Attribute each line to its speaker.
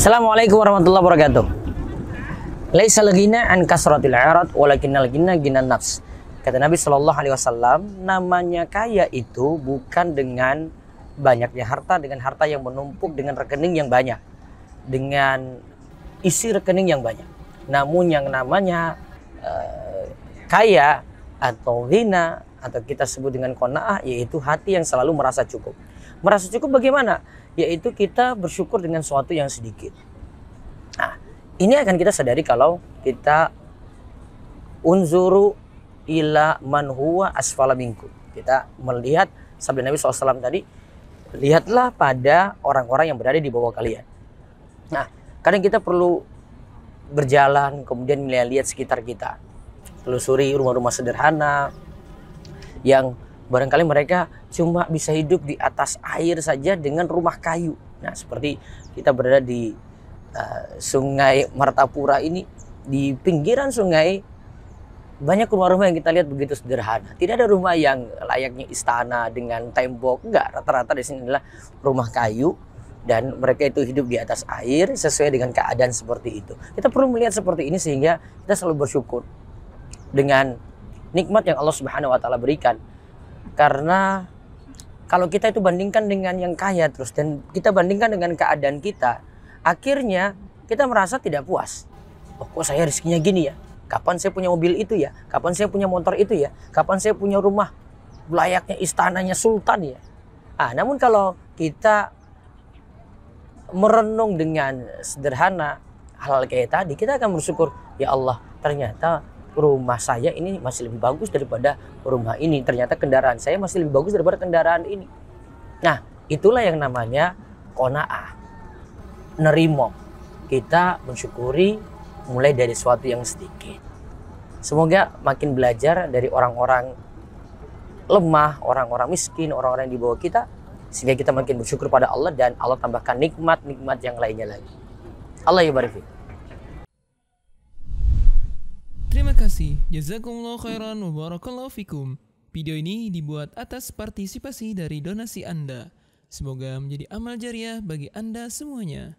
Speaker 1: Assalamualaikum warahmatullahi wabarakatuh. Laisa lagina an kasratil arat walakinnal gina gina nafs. Kata Nabi Shallallahu alaihi wasallam, namanya kaya itu bukan dengan banyaknya harta dengan harta yang menumpuk dengan rekening yang banyak. Dengan isi rekening yang banyak. Namun yang namanya uh, kaya atau ghina atau kita sebut dengan kona'ah yaitu hati yang selalu merasa cukup. Merasa cukup bagaimana? Yaitu kita bersyukur dengan sesuatu yang sedikit. Nah, ini akan kita sadari kalau kita unzuru ila man huwa asfala minkum. Kita melihat sabda Nabi SAW tadi, lihatlah pada orang-orang yang berada di bawah kalian. Nah, kadang kita perlu berjalan kemudian melihat sekitar kita. Telusuri rumah-rumah sederhana yang barangkali mereka cuma bisa hidup di atas air saja dengan rumah kayu. Nah, seperti kita berada di uh, Sungai Martapura ini di pinggiran sungai banyak rumah-rumah yang kita lihat begitu sederhana. Tidak ada rumah yang layaknya istana dengan tembok. Enggak, rata-rata di sini adalah rumah kayu dan mereka itu hidup di atas air sesuai dengan keadaan seperti itu. Kita perlu melihat seperti ini sehingga kita selalu bersyukur dengan nikmat yang Allah Subhanahu wa taala berikan karena kalau kita itu bandingkan dengan yang kaya terus dan kita bandingkan dengan keadaan kita, akhirnya kita merasa tidak puas. Oh, kok saya rezekinya gini ya? Kapan saya punya mobil itu ya? Kapan saya punya motor itu ya? Kapan saya punya rumah layaknya istananya sultan ya? Ah, namun kalau kita merenung dengan sederhana hal kayak tadi, kita akan bersyukur, ya Allah, ternyata rumah saya ini masih lebih bagus daripada rumah ini. Ternyata kendaraan saya masih lebih bagus daripada kendaraan ini. Nah, itulah yang namanya kona'ah. Nerimo. Kita mensyukuri mulai dari sesuatu yang sedikit. Semoga makin belajar dari orang-orang lemah, orang-orang miskin, orang-orang yang di bawah kita sehingga kita makin bersyukur pada Allah dan Allah tambahkan nikmat-nikmat yang lainnya lagi. Allah ya
Speaker 2: Terima kasih. Jazakumullah khairan wa barakallahu fikum. Video ini dibuat atas partisipasi dari donasi Anda. Semoga menjadi amal jariah bagi Anda semuanya.